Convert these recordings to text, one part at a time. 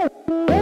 Oh,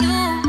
You